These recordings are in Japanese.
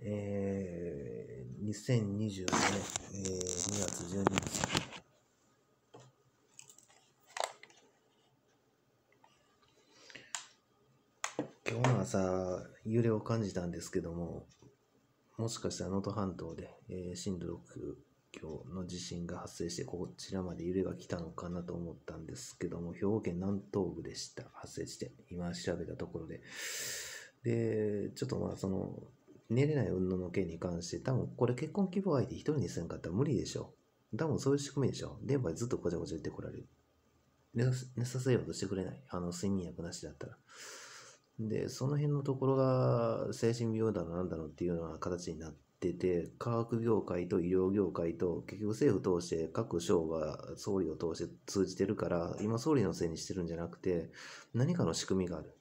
えー、2024年、えー、2月12日。今日の朝、揺れを感じたんですけども、もしかしたら能登半島で、えー、震度6強の地震が発生して、こちらまで揺れが来たのかなと思ったんですけども、兵庫県南東部でした、発生して、今調べたところで。で、ちょっとまあ、その、寝れない運動の件に関して、多分これ結婚希望相手一人にせんかったら無理でしょ。多分そういう仕組みでしょ。電波でずっとごちゃごちゃ言ってこられる。寝させようとしてくれない。あの、睡眠薬なしだったら。で、その辺のところが精神病だのなんだのっていうような形になってて、科学業界と医療業界と結局政府通して各省が総理を通して通じてるから、今総理のせいにしてるんじゃなくて、何かの仕組みがある。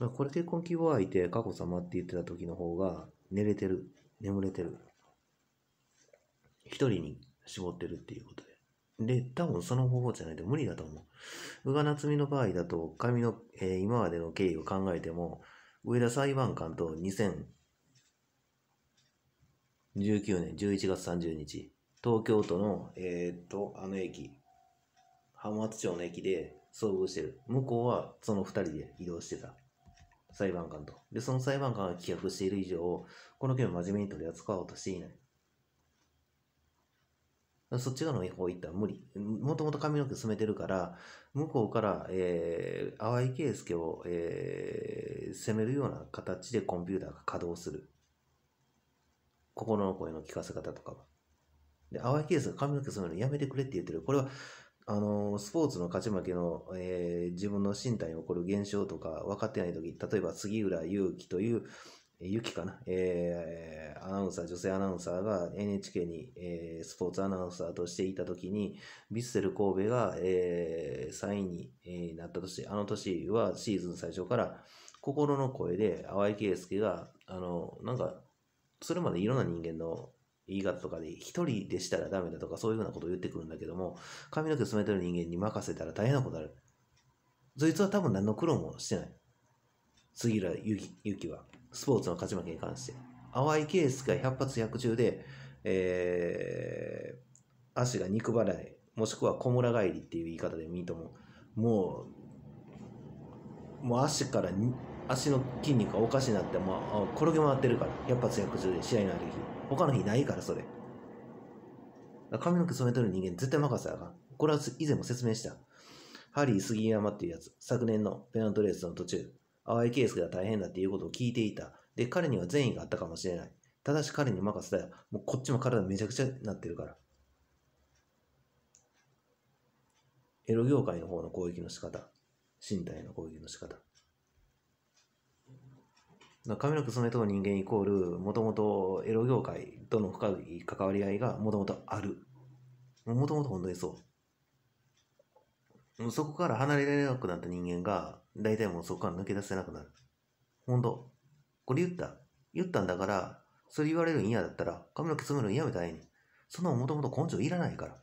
これ結婚希望相手、佳子様って言ってた時の方が寝れてる、眠れてる。一人に絞ってるっていうことで。で、多分その方法じゃないと無理だと思う。宇賀夏美の場合だと、紙の、えー、今までの経緯を考えても、上田裁判官と2019年11月30日、東京都の、えー、っと、あの駅、浜松町の駅で遭遇してる。向こうはその二人で移動してた。裁判官と。で、その裁判官が棄却している以上、この件を真面目に取り扱おうとしていない。そっち側の方行ったら無理。もともと髪の毛染めてるから、向こうから、えー、淡井圭介を、えー、攻めるような形でコンピューターが稼働する。心の声の聞かせ方とかは。で、淡井圭介が髪の毛染めるのやめてくれって言ってる。これはあの、スポーツの勝ち負けの、えー、自分の身体に起こる現象とか分かってないとき、例えば杉浦祐樹という、ゆきかな、えー、アナウンサー、女性アナウンサーが NHK に、えー、スポーツアナウンサーとしていたときに、ヴィッセル神戸が、えー、3位に、えー、なった年、あの年はシーズン最初から心の声で淡井圭介が、あの、なんか、それまでいろんな人間の言い方とかで、一人でしたらダメだとか、そういうふうなことを言ってくるんだけども、髪の毛染めてる人間に任せたら大変なことある。そいつは多分何の苦労もしてない。杉浦ゆきゆきは、スポーツの勝ち負けに関して。淡井圭介が百発百中で、えー、足が肉払い、もしくは小村帰りっていう言い方でもいいと思う。もう、もう足から足の筋肉がおかしになって、まあ、転げ回ってるから、百発百中で試合のある日。他の日ないから、それ。髪の毛染めとる人間絶対任せあかん。これは以前も説明した。ハリー杉山っていうやつ、昨年のペナントレースの途中、淡井圭介が大変だっていうことを聞いていた。で、彼には善意があったかもしれない。ただし彼に任せたら、もうこっちも体めちゃくちゃなってるから。エロ業界の方の攻撃の仕方。身体の攻撃の仕方。髪の毛染めとの人間イコール、もともとエロ業界との深い関わり合いがもともとある。もともと本当にそう。そこから離れられなくなった人間が、大体もうそこから抜け出せなくなる。本当これ言った？言ったんだから、それ言われるん嫌だったら、髪の毛染めるのやめたらええねん。そんなもともと根性いらないから。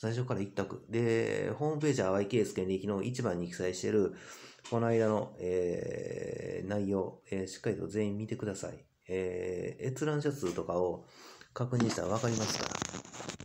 最初から一択。で、ホームページは淡井圭介に昨日一番に記載している、この間の、えー、内容、えー、しっかりと全員見てください。えー、閲覧者数とかを確認したらわかりますから。